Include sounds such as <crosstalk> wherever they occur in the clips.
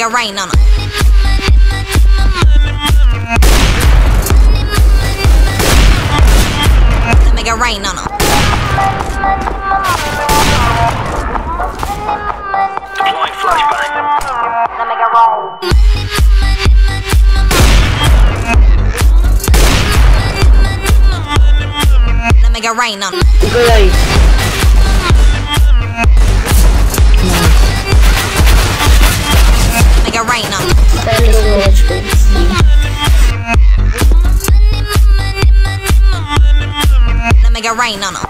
like it rain on them. Make rain on them. Deploying it rain on them. Make rain on 'em.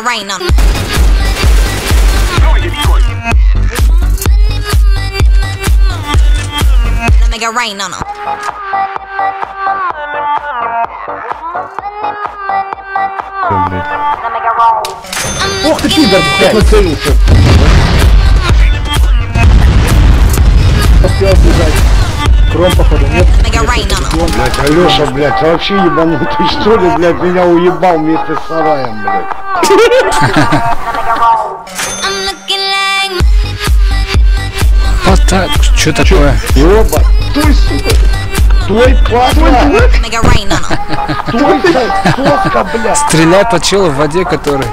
it rain on 'em. Let make it rain on. Ох ты пидор, блядь, нацелился. Успел бежать. Кром, походу, нет? Блять, Алеша, блядь, вообще ебанутый, что ли, блядь, меня уебал вместе с сараем, блядь. <laughs> Вот так, что такое? Ёба, стой, сука, стой, 'em. стой, блядь, соска, блядь. Стреляй по челу в воде, который